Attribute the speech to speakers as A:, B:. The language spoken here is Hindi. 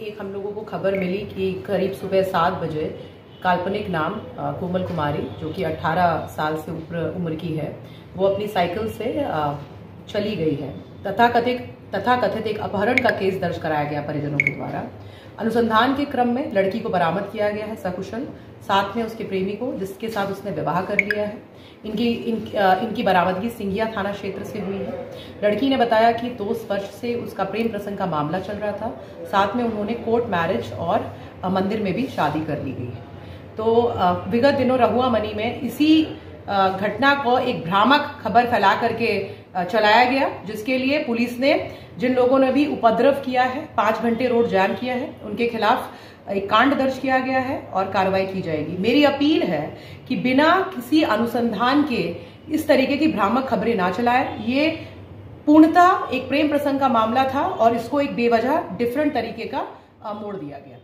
A: एक हम लोगों को खबर मिली कि करीब सुबह सात बजे काल्पनिक नाम कोमल कुमारी, जो कि 18 साल से ऊपर उम्र की है, वो अपनी साइकिल से चली गई है। तथा कथित तथा कथित एक अपहरण का केस दर्ज कराया गया परिजनों के द्वारा। अनुसंधान के क्रम में लड़की को बरामद किया गया है सकुशल साथ में उसके प्रेमी को जिसके साथ उसने विवाह कर लिया है। इनकी इन, इनकी बरामदगी सिंगिया थाना क्षेत्र से हुई है। लड़की ने बताया कि दो वर्ष से उसका प्रेम प्रसंग का मामला चल रहा था। साथ में उन्होंने कोर्ट मैरिज और मंदिर में भी शादी कर ली गई है। तो विगत दिनों रहुआ मनी में इसी घटना को एक भ्रामक खबर फैला करके चलाया गया, जिसके लिए पुलिस ने जिन लोगों ने भी उपद्रव किया है, पाँच घंटे रोड जाम किया है, उनके खिलाफ एक कांड दर्ज किया गया है और कार्रवाई की जाएगी। मेरी अपील है कि बिना किसी अनुसंधान के इस तरीके की भ्रामक खबरें ना चलाए। ये पूर्णतः एक प्रेम प्रसंग का मामला था और इसको एक बेवजह डिफरेंट तरीके का मोड़ दिया गया।